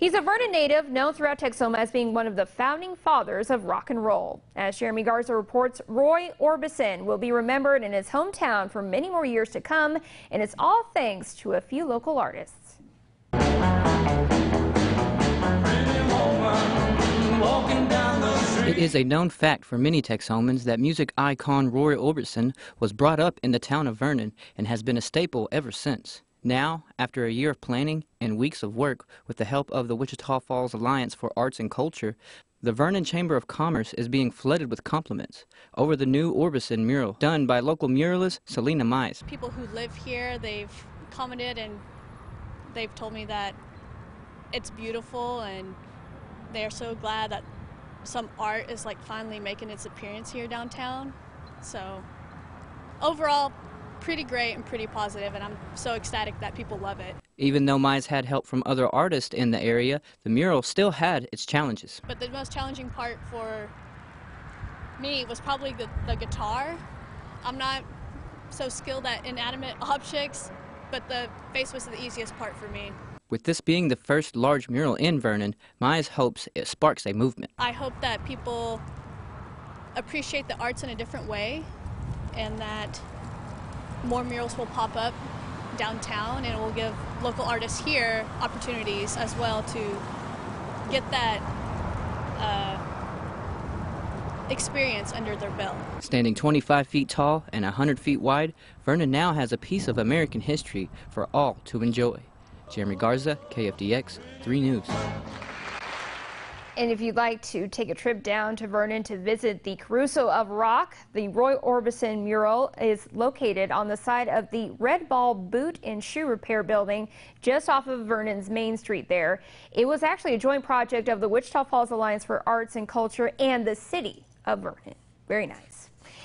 He's a Vernon native, known throughout Texoma as being one of the founding fathers of rock and roll. As Jeremy Garza reports, Roy Orbison will be remembered in his hometown for many more years to come, and it's all thanks to a few local artists. It is a known fact for many Texomans that music icon Roy Orbison was brought up in the town of Vernon and has been a staple ever since. Now, after a year of planning and weeks of work with the help of the Wichita Falls Alliance for Arts and Culture, the Vernon Chamber of Commerce is being flooded with compliments over the new Orbison mural done by local muralist Selena Mize. People who live here, they've commented and they've told me that it's beautiful and they're so glad that some art is like finally making its appearance here downtown. So overall, pretty great and pretty positive, and I'm so ecstatic that people love it. Even though Mize had help from other artists in the area, the mural still had its challenges. But the most challenging part for me was probably the, the guitar. I'm not so skilled at inanimate objects, but the face was the easiest part for me. With this being the first large mural in Vernon, Mize hopes it sparks a movement. I hope that people appreciate the arts in a different way and that more murals will pop up downtown and it will give local artists here opportunities as well to get that uh, experience under their belt. Standing 25 feet tall and 100 feet wide, Vernon now has a piece of American history for all to enjoy. Jeremy Garza, KFDX 3 News. And if you'd like to take a trip down to Vernon to visit the Caruso of Rock, the Roy Orbison mural is located on the side of the Red Ball Boot and Shoe Repair Building just off of Vernon's Main Street there. It was actually a joint project of the Wichita Falls Alliance for Arts and Culture and the city of Vernon. Very nice.